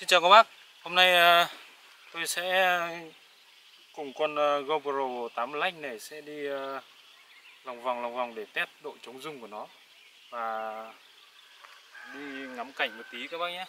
Xin chào các bác, hôm nay ờ, tôi sẽ cùng con ờ, GoPro 8 Lite này sẽ đi ờ, lòng vòng lòng vòng để test độ chống rung của nó và đi ngắm cảnh một tí các bác nhé.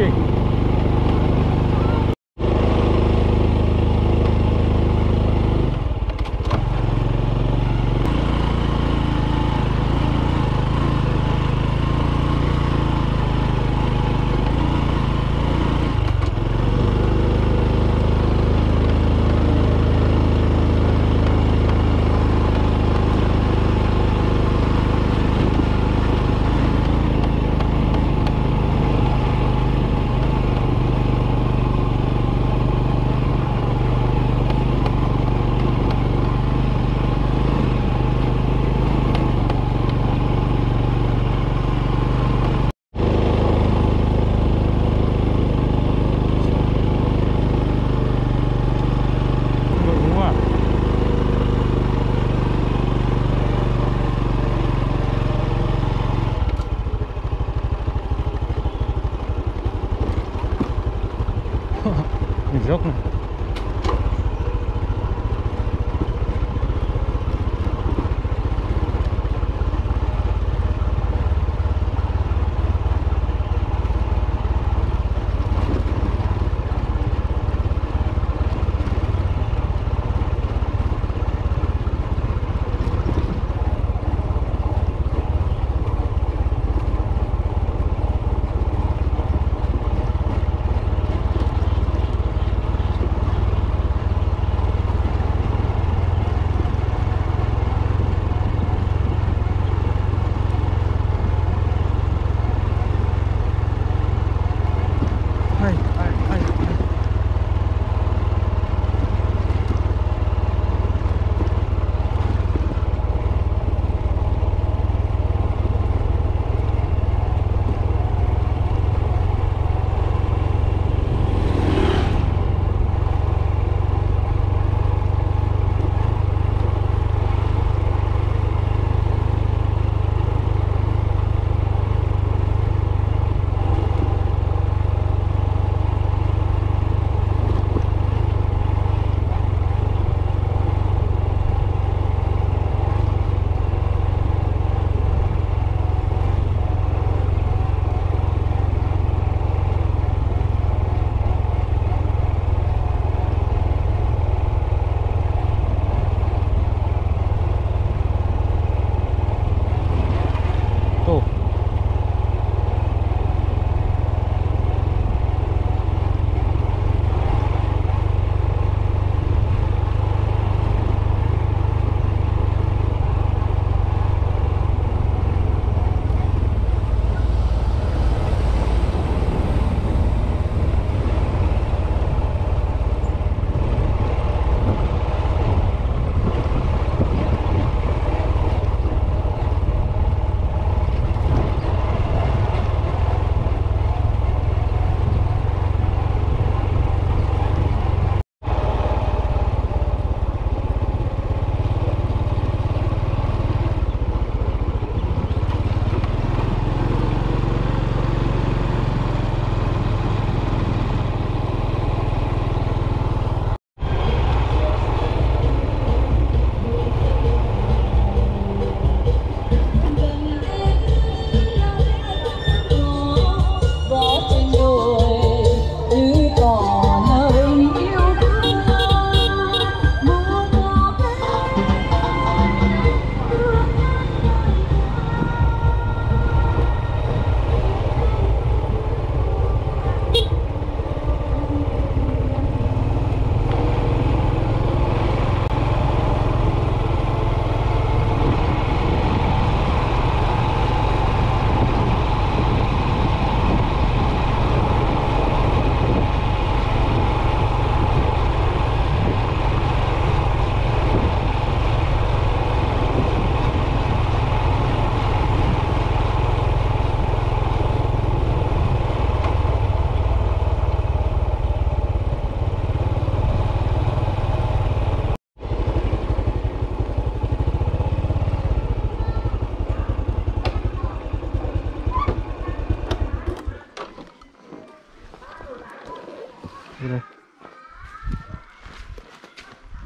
Thank.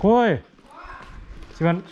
来い。一番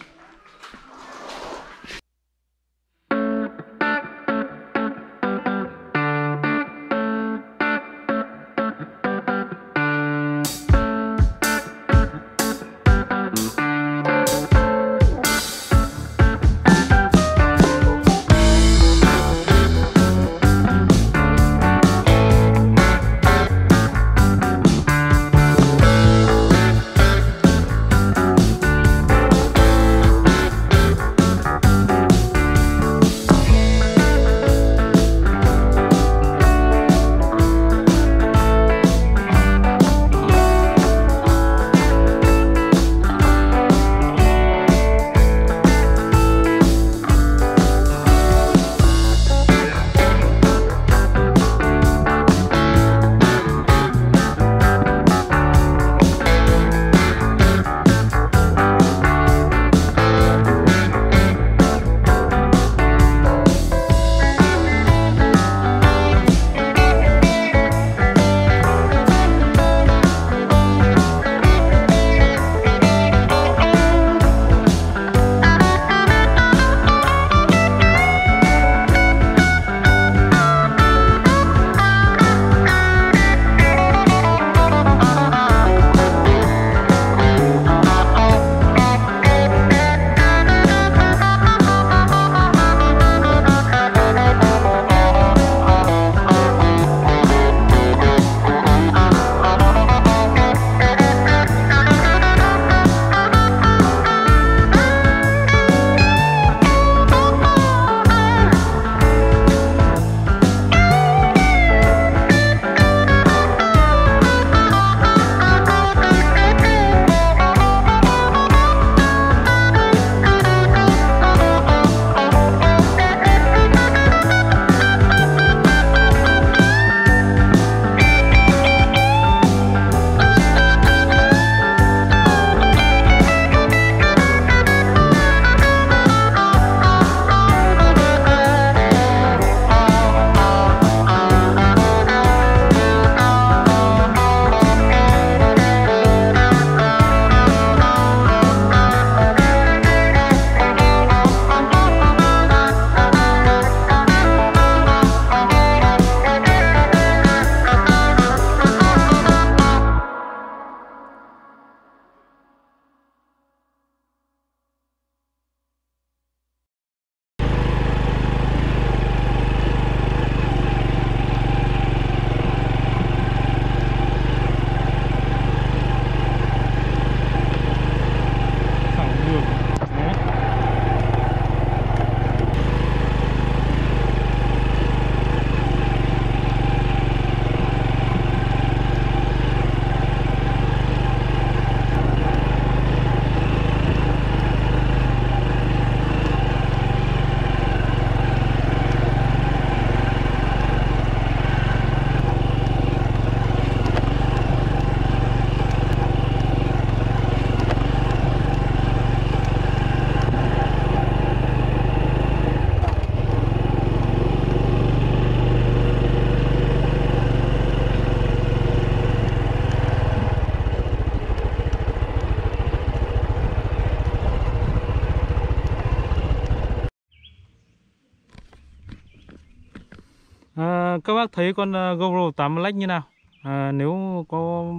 các bác thấy con ờ, GoPro 8 Black như nào? À, nếu có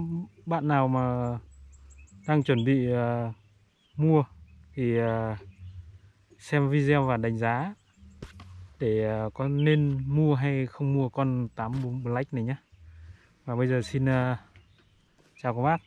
bạn nào mà đang chuẩn bị à, mua thì à, xem video và đánh giá để à, con nên mua hay không mua con 8 Black này nhé. Và bây giờ xin à, chào các bác.